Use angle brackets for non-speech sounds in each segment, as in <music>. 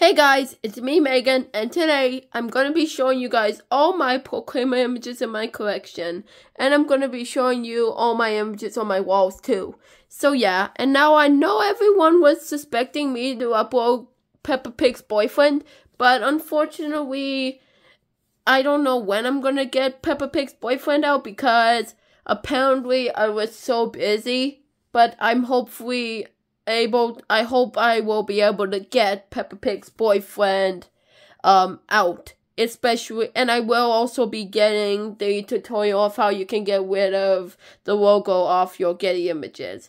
Hey guys, it's me Megan and today I'm going to be showing you guys all my Proclaimer images in my collection and I'm going to be showing you all my images on my walls too. So yeah, and now I know everyone was suspecting me to upload Peppa Pig's boyfriend, but unfortunately I don't know when I'm going to get Peppa Pig's boyfriend out because apparently I was so busy, but I'm hopefully able I hope I will be able to get Peppa Pig's boyfriend um out. Especially and I will also be getting the tutorial of how you can get rid of the logo off your Getty images.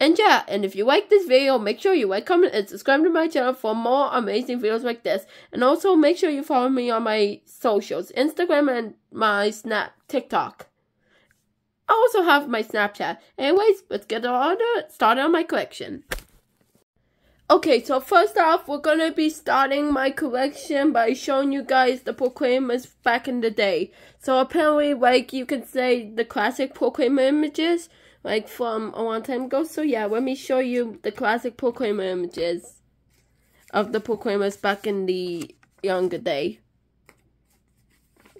And yeah, and if you like this video, make sure you like, comment, and subscribe to my channel for more amazing videos like this. And also make sure you follow me on my socials, Instagram and my Snap, TikTok. I also have my Snapchat. Anyways, let's get on started on my collection. Okay, so first off, we're gonna be starting my collection by showing you guys the Proclaimers back in the day. So apparently, like, you can say the classic Proclaimer images, like, from a long time ago. So yeah, let me show you the classic Proclaimer images of the Proclaimers back in the younger day.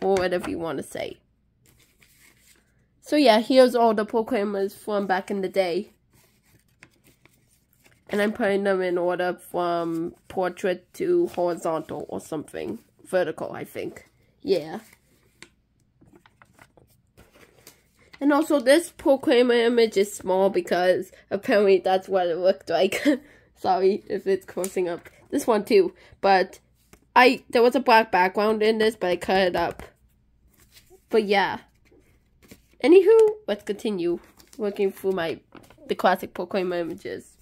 Or whatever you want to say. So yeah, here's all the Proclaimers from back in the day. And I'm putting them in order from portrait to horizontal or something. Vertical, I think. Yeah. And also, this Proclaimer image is small because apparently that's what it looked like. <laughs> Sorry if it's closing up. This one too. But I there was a black background in this, but I cut it up. But yeah. Anywho, let's continue looking through my the classic Proclaimer images.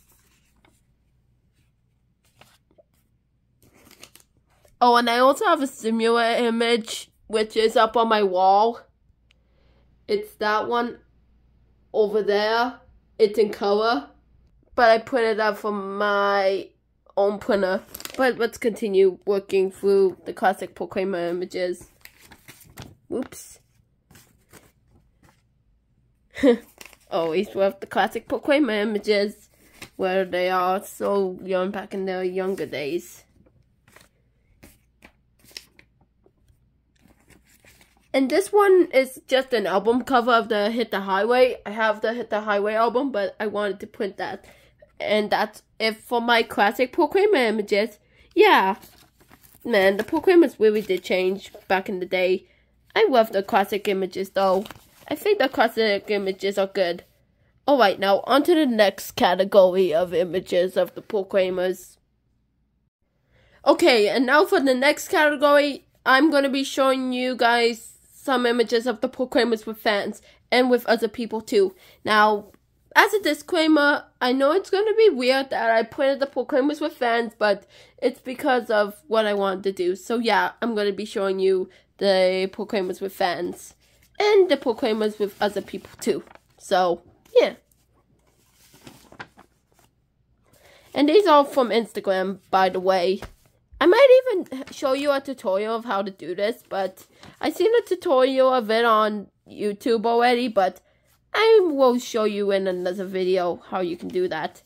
Oh, and I also have a similar image, which is up on my wall. It's that one over there. It's in color. But I it up from my own printer. But let's continue working through the classic Proclaimer images. Whoops. <laughs> Always love the classic Proclaimer images where they are so young back in their younger days. And this one is just an album cover of the Hit the Highway. I have the Hit the Highway album, but I wanted to print that. And that's it for my classic Proclaimers images. Yeah. Man, the Pokemon really did change back in the day. I love the classic images though. I think the classic images are good. Alright, now on to the next category of images of the Proclaimers. Okay, and now for the next category, I'm going to be showing you guys some images of the Proclaimers with fans and with other people too. Now, as a disclaimer, I know it's going to be weird that I put the Proclaimers with fans, but it's because of what I wanted to do. So yeah, I'm going to be showing you the Proclaimers with fans and the Proclaimers with other people too. So, yeah. And these are from Instagram, by the way. I might even show you a tutorial of how to do this, but I've seen a tutorial of it on YouTube already, but I will show you in another video how you can do that.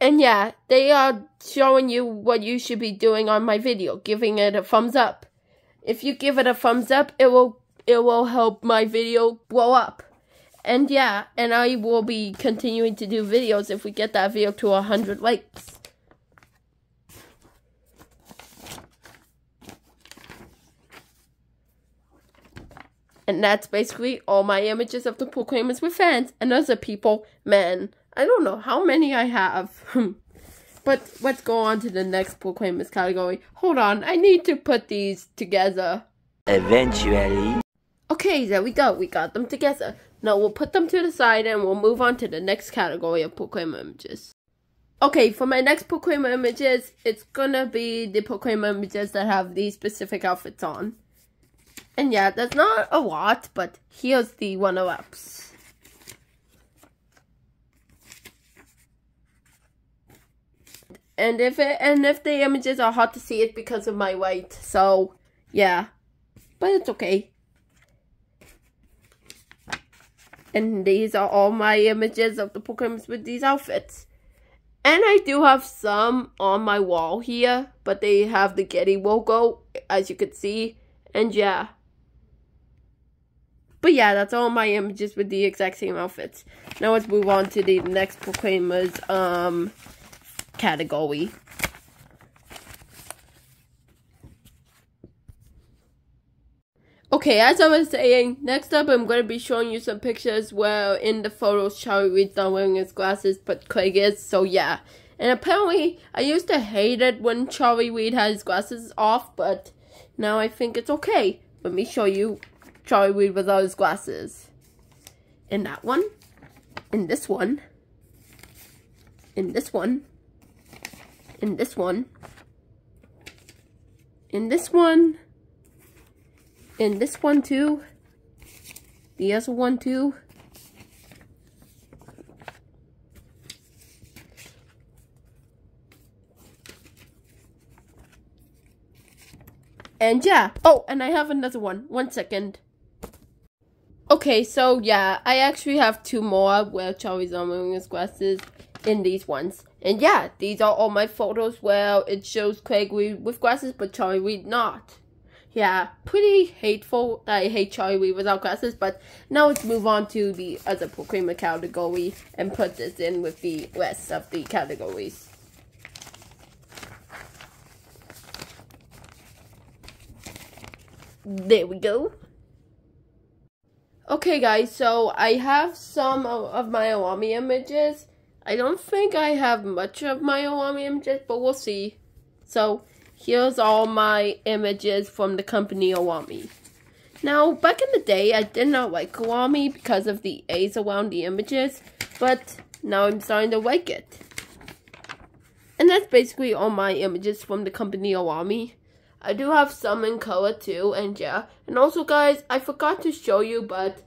And yeah, they are showing you what you should be doing on my video, giving it a thumbs up. If you give it a thumbs up, it will it will help my video blow up. And yeah, and I will be continuing to do videos if we get that video to 100 likes. And that's basically all my images of the Proclaimers with fans and other people. Man, I don't know how many I have. <laughs> but let's go on to the next Proclaimer category. Hold on, I need to put these together. Eventually. Okay, there we go. We got them together. Now we'll put them to the side and we'll move on to the next category of Proclaimer images. Okay, for my next Proclaimer images, it's gonna be the Proclaimer images that have these specific outfits on. And yeah, that's not a lot, but here's the one-ups. And if it and if the images are hard to see, it's because of my weight. So yeah, but it's okay. And these are all my images of the Proclaimers with these outfits. And I do have some on my wall here, but they have the Getty logo, as you can see. And yeah. But yeah, that's all my images with the exact same outfits. Now let's move on to the next Proclaimers um, category. Okay, as I was saying, next up I'm going to be showing you some pictures where in the photos Charlie Reid's not wearing his glasses, but Craig is, so yeah. And apparently, I used to hate it when Charlie Reid had his glasses off, but now I think it's okay. Let me show you Charlie Reid without his glasses. In that one, in this one, in this one, in this one, in this one, in this one too. The other one too. And yeah. Oh, and I have another one. One second. Okay, so yeah, I actually have two more where Charlie's not wearing his glasses in these ones. And yeah, these are all my photos where it shows Craig Reid with glasses, but Charlie Reid not yeah, pretty hateful I hate Charlie Weaver without glasses, but now let's move on to the other Proclaimer category and put this in with the rest of the categories. There we go. Okay guys, so I have some of my Owami images. I don't think I have much of my Owami images, but we'll see. So, Here's all my images from the company Owami. Now, back in the day, I did not like Owami because of the A's around the images, but now I'm starting to like it. And that's basically all my images from the company Owami. I do have some in color too, and yeah. And also, guys, I forgot to show you, but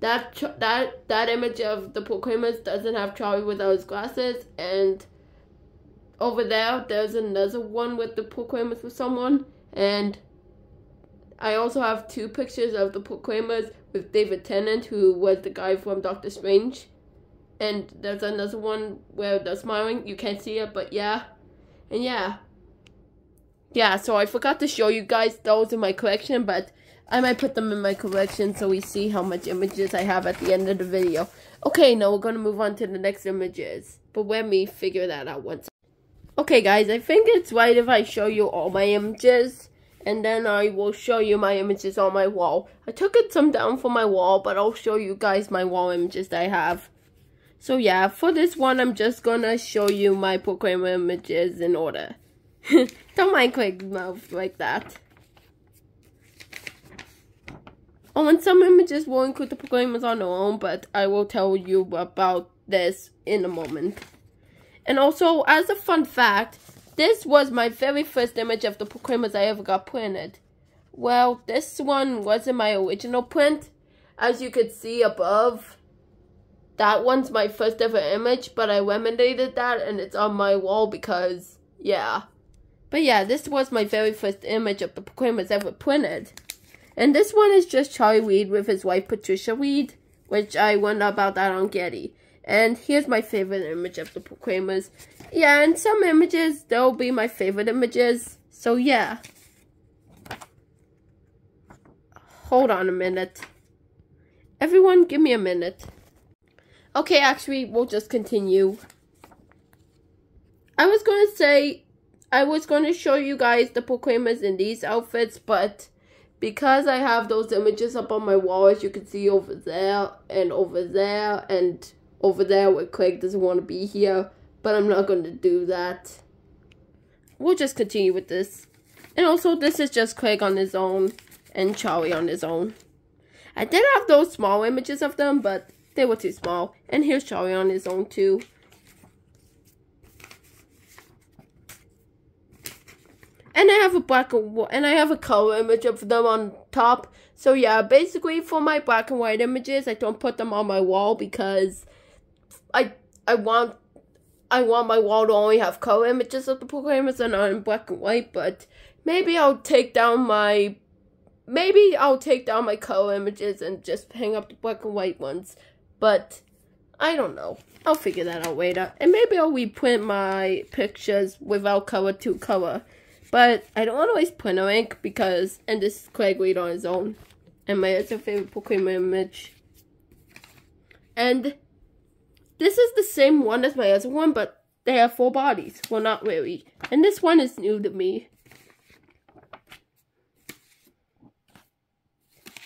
that that that image of the Proclaimers doesn't have Charlie without his glasses, and over there, there's another one with the Proclaimers with someone. And I also have two pictures of the Proclaimers with David Tennant, who was the guy from Doctor Strange. And there's another one where they're smiling. You can't see it, but yeah. And yeah. Yeah, so I forgot to show you guys those in my collection, but I might put them in my collection so we see how much images I have at the end of the video. Okay, now we're going to move on to the next images. But let me figure that out once. Okay guys, I think it's right if I show you all my images and then I will show you my images on my wall. I took it some down from my wall, but I'll show you guys my wall images that I have. So yeah, for this one, I'm just gonna show you my Proclaimer images in order. <laughs> Don't mind quick mouth like that. Oh, and some images will include the Proclaimers on their own, but I will tell you about this in a moment. And also, as a fun fact, this was my very first image of the Proclaimers I ever got printed. Well, this one wasn't my original print. As you could see above, that one's my first ever image, but I laminated that and it's on my wall because, yeah. But yeah, this was my very first image of the Proclaimers ever printed. And this one is just Charlie Weed with his wife Patricia Weed, which I wonder about that on Getty. And here's my favorite image of the Proclaimers. Yeah, and some images, they'll be my favorite images. So yeah. Hold on a minute. Everyone, give me a minute. Okay, actually, we'll just continue. I was going to say, I was going to show you guys the Proclaimers in these outfits, but because I have those images up on my wall, as you can see over there and over there and over there where Craig doesn't want to be here, but I'm not going to do that. We'll just continue with this. And also, this is just Craig on his own and Charlie on his own. I did have those small images of them, but they were too small. And here's Charlie on his own too. And I have a black and white, and I have a color image of them on top. So yeah, basically for my black and white images, I don't put them on my wall because I I want I want my wall to only have color images of the Proclaimers and not in black and white, but maybe I'll take down my maybe I'll take down my color images and just hang up the black and white ones. But I don't know. I'll figure that out later. And maybe I'll reprint my pictures without color to color. But I don't want to waste print a ink because, and this is Craig Reid on his own. And my other favorite Proclaimer image. And this is the same one as my other one, but they have four bodies. Well, not really. And this one is new to me.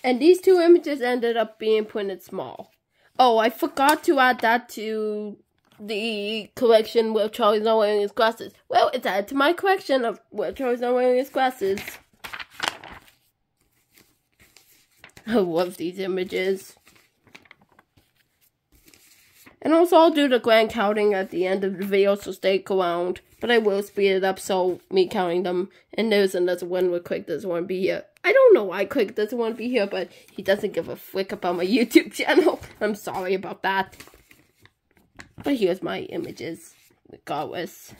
And these two images ended up being printed small. Oh, I forgot to add that to the collection where Charlie's not wearing his glasses. Well, it's added to my collection of where Charlie's not wearing his glasses. <laughs> I love these images. And also I'll do the grand counting at the end of the video, so stay around. But I will speed it up so me counting them. And there's another one where Quick doesn't want to be here. I don't know why Quick doesn't want to be here, but he doesn't give a flick about my <laughs> YouTube channel. I'm sorry about that. But here's my images, regardless.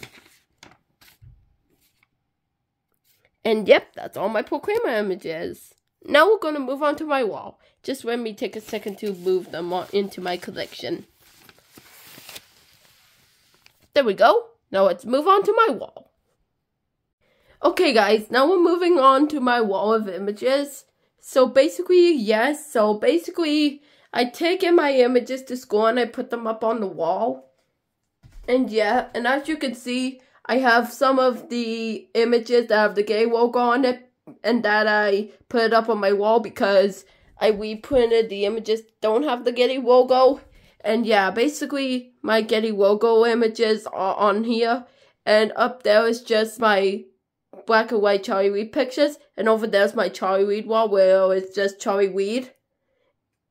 And yep, that's all my Proclaimer images. Now we're going to move on to my wall. Just let me take a second to move them into my collection. There we go. Now let's move on to my wall. Okay guys, now we're moving on to my wall of images. So basically, yes, so basically, I take in my images to school and I put them up on the wall. And yeah, and as you can see, I have some of the images that have the gay logo on it and that I put it up on my wall because I reprinted the images don't have the Getty logo. And yeah, basically my Getty logo images are on here. And up there is just my black and white Charlie Reid pictures. And over there's my Charlie Reid wall where it's just Charlie Reid.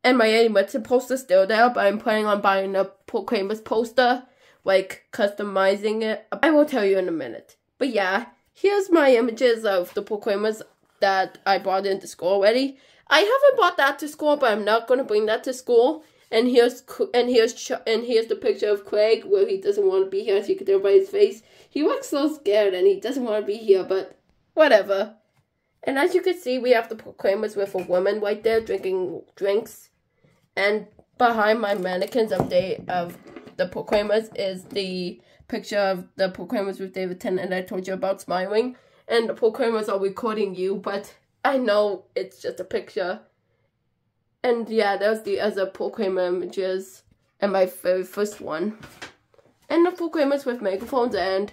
And my Eddie Munson poster still there, but I'm planning on buying a Paul poster, like customizing it. I will tell you in a minute. But yeah, here's my images of the Paul that I brought into school already. I haven't bought that to school, but I'm not gonna bring that to school. And here's and here's and here's the picture of Craig where he doesn't want to be here, as you can tell by his face. He looks so scared and he doesn't want to be here, but whatever. And as you can see, we have the proclaimers with a woman right there drinking drinks. And behind my mannequins update of the proclaimers is the picture of the proclaimers with David Tennant I told you about smiling. And the proclaimers are recording you, but I know it's just a picture. And yeah, there's the other proclaimer images and my very first one. And the proclaimers with megaphone and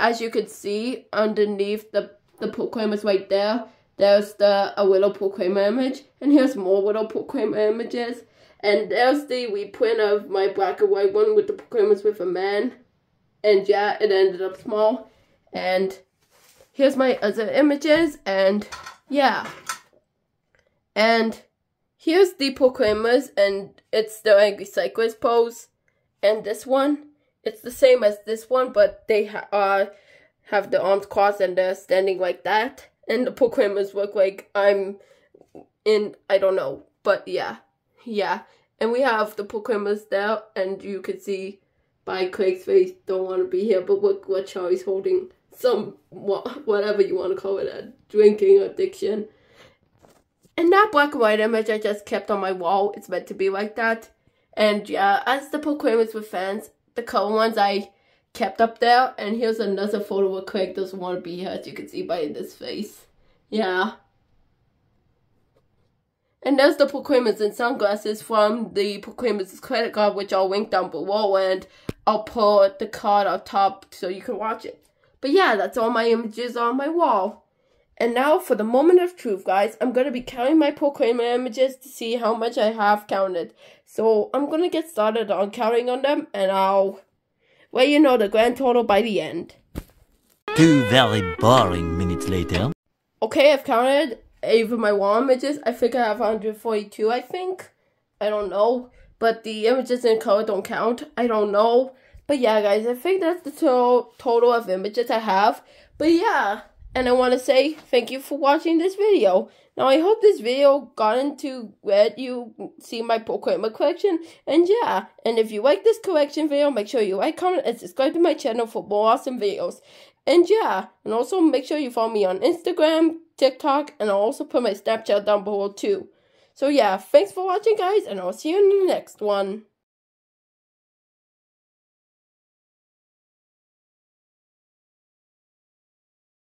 as you can see underneath the the proclaimers right there, there's the a little proclaimer image, and here's more little proclaimer images. And there's the reprint of my black and white one with the proclaimers with a man. And yeah, it ended up small. And here's my other images, and yeah. And here's the proclaimers, and it's the angry cyclist pose. And this one, it's the same as this one, but they ha uh, have the arms crossed and they're standing like that. And the proclaimers look like I'm in, I don't know, but yeah, yeah. And we have the proclaimers there, and you can see by Craig's face, don't want to be here, but look what Charlie's holding. Some, whatever you want to call it, a drinking addiction. And that black and white image I just kept on my wall, it's meant to be like that. And yeah, as the proclaimers with fans, the color ones I kept up there. And here's another photo where Craig doesn't want to be here, as you can see by this face. Yeah. And there's the Proclaimers and sunglasses from the Proclaimers credit card, which I'll link down below, and I'll put the card on top so you can watch it. But yeah, that's all my images on my wall. And now for the moment of truth, guys. I'm going to be counting my Proclaimer images to see how much I have counted. So I'm going to get started on counting on them, and I'll let you know the grand total by the end. Two very boring minutes later. Okay, I've counted even my wall images. I think I have 142, I think. I don't know. But the images in color don't count. I don't know. But yeah, guys, I think that's the to total of images I have. But yeah, and I want to say thank you for watching this video. Now, I hope this video got into where you see my Proclaimer collection. And yeah, and if you like this collection video, make sure you like, comment, and subscribe to my channel for more awesome videos. And yeah, and also make sure you follow me on Instagram, TikTok, and I'll also put my Snapchat down below too. So yeah, thanks for watching guys and I'll see you in the next one.